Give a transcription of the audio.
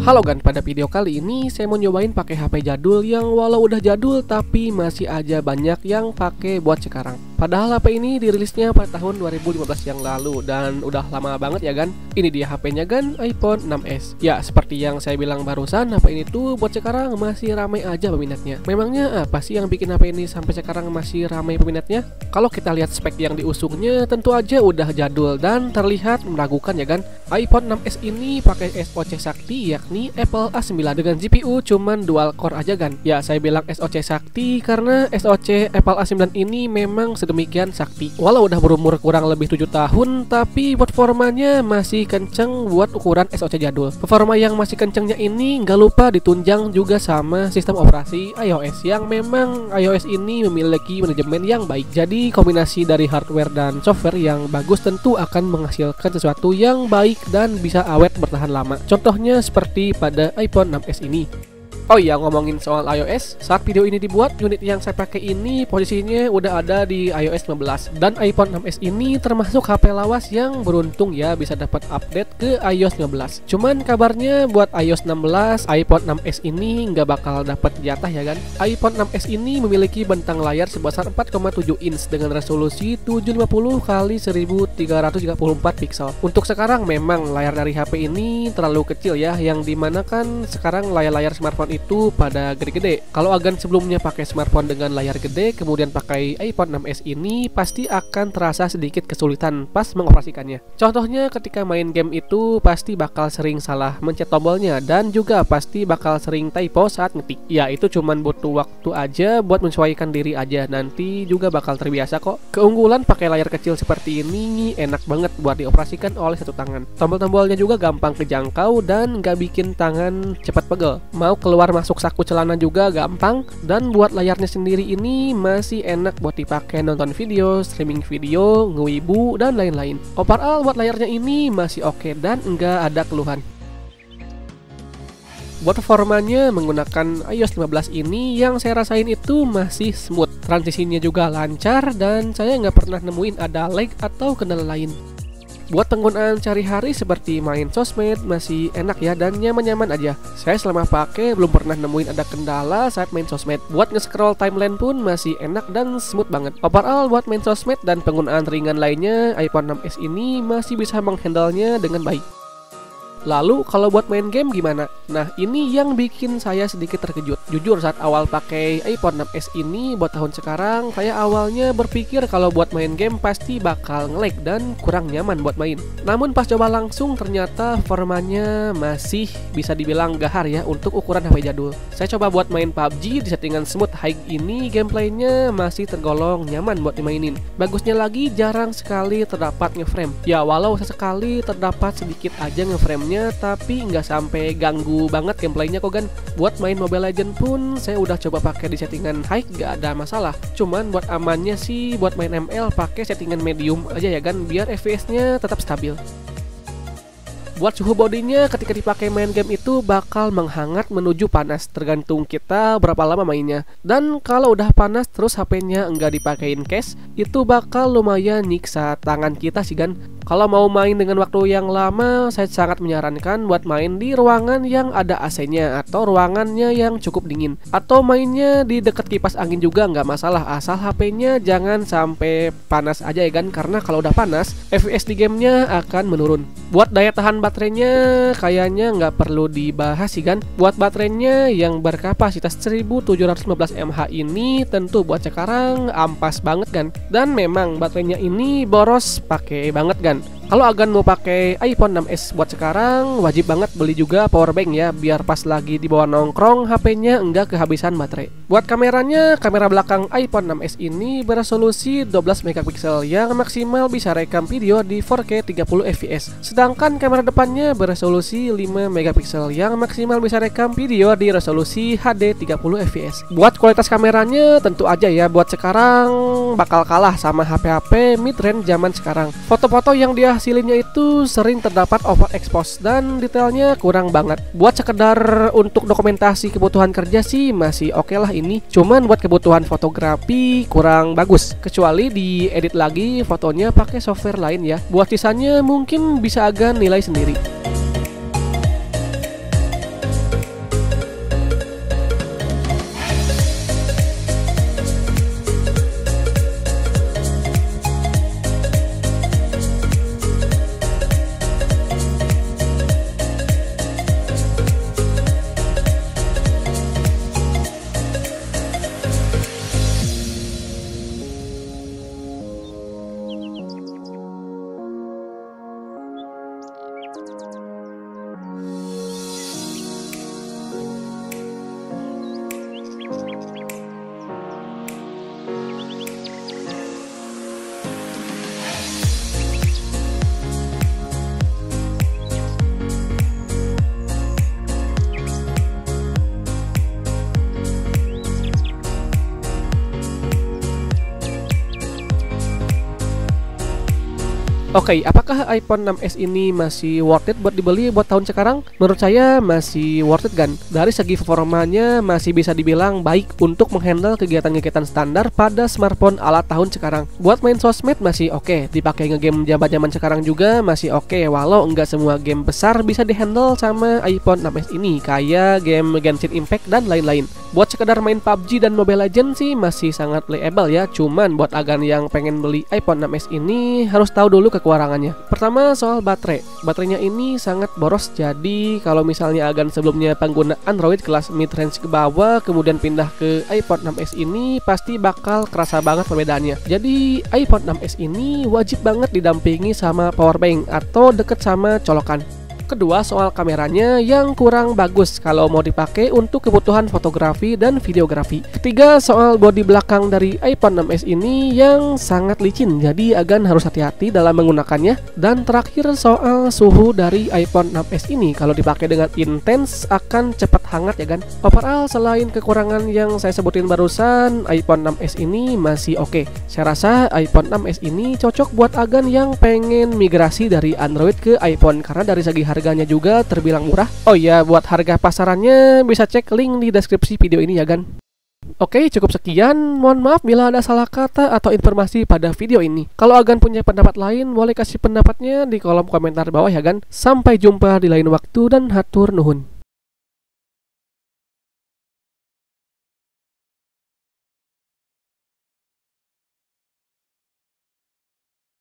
Halo gan, pada video kali ini saya mau nyobain pakai HP jadul yang walau udah jadul tapi masih aja banyak yang pakai buat sekarang. Padahal HP ini dirilisnya pada tahun 2015 yang lalu dan udah lama banget ya kan. Ini dia HP-nya kan iPhone 6s. Ya seperti yang saya bilang barusan, HP ini tuh buat sekarang masih ramai aja peminatnya. Memangnya apa sih yang bikin HP ini sampai sekarang masih ramai peminatnya? Kalau kita lihat spek yang diusungnya tentu aja udah jadul dan terlihat meragukan ya kan. iPhone 6s ini pakai SoC sakti yakni Apple A9 dengan GPU cuman dual core aja kan. Ya saya bilang SoC sakti karena SoC Apple A9 ini memang sedemikian sakti. Walau udah berumur kurang lebih 7 tahun, tapi performanya masih kenceng buat ukuran SoC jadul. Performa yang masih kencengnya ini nggak lupa ditunjang juga sama sistem operasi iOS yang memang iOS ini memiliki manajemen yang baik. Jadi kombinasi dari hardware dan software yang bagus tentu akan menghasilkan sesuatu yang baik dan bisa awet bertahan lama. Contohnya seperti pada iPhone 6s ini. Oh iya ngomongin soal iOS, saat video ini dibuat unit yang saya pakai ini posisinya udah ada di iOS 15 dan iPhone 6s ini termasuk HP lawas yang beruntung ya bisa dapat update ke iOS 15. Cuman kabarnya buat iOS 16 iPhone 6s ini nggak bakal dapat jatah ya kan? iPhone 6s ini memiliki bentang layar sebesar 4,7 inch dengan resolusi 750 x 1334 pixel. Untuk sekarang memang layar dari HP ini terlalu kecil ya, yang di mana kan sekarang layar-layar smartphone itu pada gede-gede. Kalau agan sebelumnya pakai smartphone dengan layar gede, kemudian pakai iPhone 6s ini pasti akan terasa sedikit kesulitan pas mengoperasikannya. Contohnya ketika main game itu pasti bakal sering salah mencet tombolnya dan juga pasti bakal sering typo saat ngetik. Ya itu cuman butuh waktu aja buat menyesuaikan diri aja, nanti juga bakal terbiasa kok. Keunggulan pakai layar kecil seperti ini enak banget buat dioperasikan oleh satu tangan. Tombol-tombolnya juga gampang kejangkau dan nggak bikin tangan cepat pegel. Mau keluar keluar masuk saku celana juga gampang dan buat layarnya sendiri ini masih enak buat dipakai nonton video, streaming video, ngewibu dan lain-lain. Overall buat layarnya ini masih oke okay dan enggak ada keluhan. Buat performanya menggunakan iOS 15 ini yang saya rasain itu masih smooth, transisinya juga lancar dan saya nggak pernah nemuin ada lag atau kendala lain. Buat penggunaan sehari-hari seperti main sosmed masih enak ya dan nyaman-nyaman aja. Saya selama pakai belum pernah nemuin ada kendala saat main sosmed. Buat nge-scroll timeline pun masih enak dan smooth banget. Overall buat main sosmed dan penggunaan ringan lainnya, iPhone 6s ini masih bisa menghandle-nya dengan baik. Lalu kalau buat main game gimana? Nah ini yang bikin saya sedikit terkejut. Jujur saat awal pakai iPhone 6s ini buat tahun sekarang Saya awalnya berpikir kalau buat main game pasti bakal ngelag dan kurang nyaman buat main. Namun pas coba langsung ternyata formanya masih bisa dibilang gahar ya untuk ukuran HP jadul. Saya coba buat main PUBG di settingan smooth high ini gameplaynya masih tergolong nyaman buat dimainin. Bagusnya lagi jarang sekali terdapat ngeframe. Ya walau sesekali terdapat sedikit aja ngeframe tapi nggak sampai ganggu banget gameplaynya kok kan buat main Mobile Legend pun saya udah coba pakai di settingan high nggak ada masalah. Cuman buat amannya sih buat main ML pakai settingan medium aja ya kan biar FPS nya tetap stabil Buat suhu bodinya ketika dipakai main game itu bakal menghangat menuju panas tergantung kita berapa lama mainnya. Dan kalau udah panas terus HP-nya enggak dipakein case, itu bakal lumayan nyiksa tangan kita sih kan. Kalau mau main dengan waktu yang lama, saya sangat menyarankan buat main di ruangan yang ada AC-nya atau ruangannya yang cukup dingin. Atau mainnya di dekat kipas angin juga nggak masalah, asal HP-nya jangan sampai panas aja ya kan, karena kalau udah panas, FPS di gamenya akan menurun. Buat daya tahan baterainya kayaknya nggak perlu dibahas sih kan. Buat baterainya yang berkapasitas 1715 mAh ini tentu buat sekarang ampas banget kan. Dan memang baterainya ini boros pakai banget kan. Kalau Agan mau pakai iPhone 6s buat sekarang, wajib banget beli juga power bank ya, biar pas lagi di bawah nongkrong HP-nya enggak kehabisan baterai. Buat kameranya, kamera belakang iPhone 6s ini beresolusi 12 megapiksel yang maksimal bisa rekam video di 4K 30 fps. Sedangkan kamera depannya beresolusi 5 megapiksel yang maksimal bisa rekam video di resolusi HD 30 fps. Buat kualitas kameranya tentu aja ya buat sekarang bakal kalah sama HP-HP mid-range zaman sekarang. Foto-foto yang dia hasilinnya itu sering terdapat overexpose dan detailnya kurang banget. Buat sekedar untuk dokumentasi kebutuhan kerja sih masih oke okay lah ini. Cuman buat kebutuhan fotografi kurang bagus. Kecuali diedit lagi fotonya pakai software lain ya. Buat sisanya mungkin bisa agak nilai sendiri. lirik Oke, okay, apakah iPhone 6s ini masih worth it buat dibeli buat tahun sekarang? Menurut saya masih worth it kan. Dari segi performanya masih bisa dibilang baik untuk menghandle kegiatan-kegiatan standar pada smartphone ala tahun sekarang. Buat main sosmed masih oke, okay. dipakai ngegame zaman-zaman sekarang juga masih oke, okay. walau enggak semua game besar bisa dihandle sama iPhone 6s ini, kayak game Genshin Impact dan lain-lain. Buat sekedar main PUBG dan Mobile Legends sih masih sangat playable ya, cuman buat agan yang pengen beli iPhone 6s ini harus tahu dulu ke kekurangannya. Pertama soal baterai. Baterainya ini sangat boros jadi kalau misalnya agan sebelumnya pengguna Android kelas mid range ke bawah kemudian pindah ke iPhone 6s ini pasti bakal kerasa banget perbedaannya. Jadi iPhone 6s ini wajib banget didampingi sama power bank atau deket sama colokan. Kedua, soal kameranya yang kurang bagus kalau mau dipakai untuk kebutuhan fotografi dan videografi. Ketiga, soal bodi belakang dari iPhone 6s ini yang sangat licin, jadi agan harus hati-hati dalam menggunakannya. Dan terakhir, soal suhu dari iPhone 6s ini kalau dipakai dengan intens akan cepat hangat ya kan. Overall, selain kekurangan yang saya sebutin barusan, iPhone 6s ini masih oke. Okay. Saya rasa iPhone 6s ini cocok buat agan yang pengen migrasi dari Android ke iPhone karena dari segi harga harganya juga terbilang murah. Oh iya, buat harga pasarannya bisa cek link di deskripsi video ini ya kan. Oke, cukup sekian. Mohon maaf bila ada salah kata atau informasi pada video ini. Kalau Agan punya pendapat lain, boleh kasih pendapatnya di kolom komentar bawah ya kan. Sampai jumpa di lain waktu dan hatur nuhun.